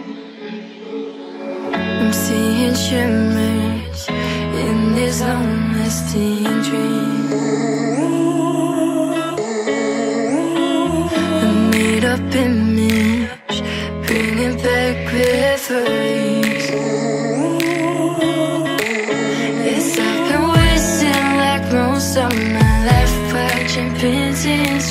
I'm seeing shimmers in this long-lasting dream. A made-up image, bringing back memories. Yes, I've been wasting like most of my life watching pigeons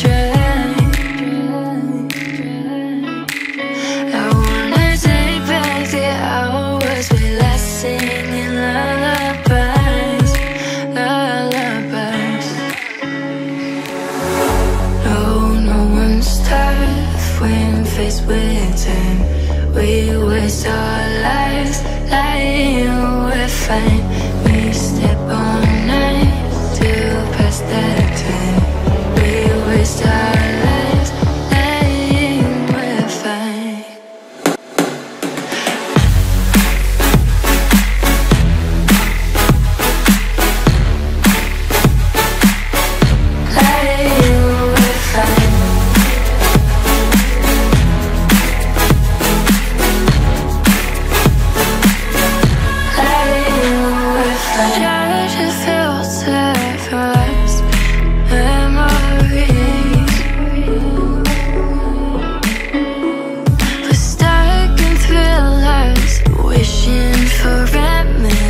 We waste our lives lying, we're fine. We step on ice to pass that. around me